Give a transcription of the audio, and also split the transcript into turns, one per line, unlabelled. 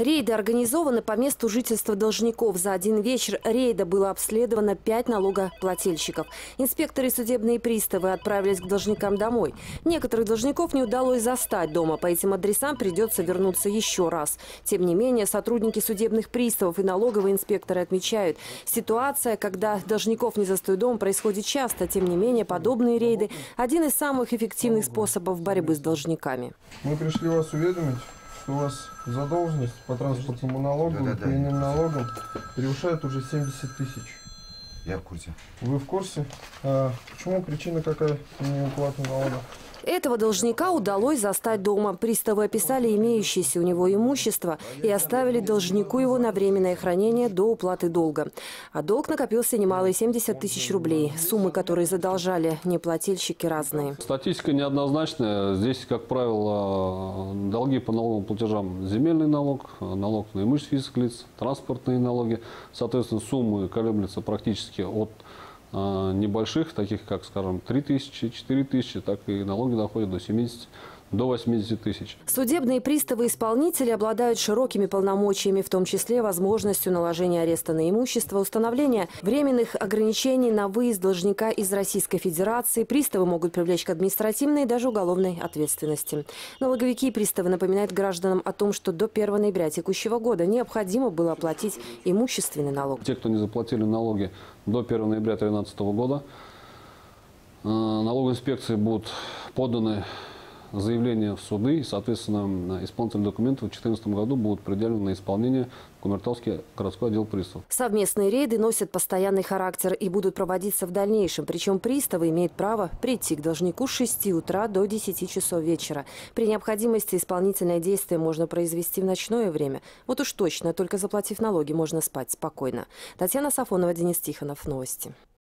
Рейды организованы по месту жительства должников. За один вечер рейда было обследовано пять налогоплательщиков. Инспекторы и судебные приставы отправились к должникам домой. Некоторых должников не удалось застать дома. По этим адресам придется вернуться еще раз. Тем не менее, сотрудники судебных приставов и налоговые инспекторы отмечают, ситуация, когда должников не застают дома, происходит часто. Тем не менее, подобные рейды – один из самых эффективных способов борьбы с должниками.
Мы пришли вас уведомить, что у вас задолженность по транспортному налогу и
Да-да-да.
по иным налогам превышает уже 70 тысяч.
Я в курсе.
Вы в курсе? А почему причина какая неуплаты налога?
Этого должника удалось застать дома. Приставы описали имеющееся у него имущество и оставили должнику его на временное хранение до уплаты долга. А долг накопился немалые 70 тысяч рублей. Суммы, которые задолжали неплательщики, разные.
Статистика неоднозначная. Здесь, как правило, долги по налоговым платежам земельный налог, налог на имущество физических лиц, транспортные налоги. Соответственно, суммы колеблются практически от небольших, таких как, скажем, 3 тысячи, 4 тысячи, так и налоги доходят до 70, до 80 тысяч.
Судебные приставы исполнители обладают широкими полномочиями, в том числе возможностью наложения ареста на имущество, установления временных ограничений на выезд должника из Российской Федерации. Приставы могут привлечь к административной и даже уголовной ответственности. Налоговики и приставы напоминают гражданам о том, что до 1 ноября текущего года необходимо было оплатить имущественный налог.
Те, кто не заплатили налоги до 1 ноября 2013 года, э, налоговой инспекции будут поданы заявления в суды, и, соответственно, исполнительные документы в 2014 году будут предъявлены на исполнение в Кумертауский городской отдел приставов.
Совместные рейды носят постоянный характер и будут проводиться в дальнейшем. Причем приставы имеют право прийти к должнику с 6 утра до 10 часов вечера. При необходимости исполнительное действие можно произвести в ночное время. Вот уж точно, только заплатив налоги, можно спать спокойно. Татьяна Сафонова, Денис Тихонов. Новости.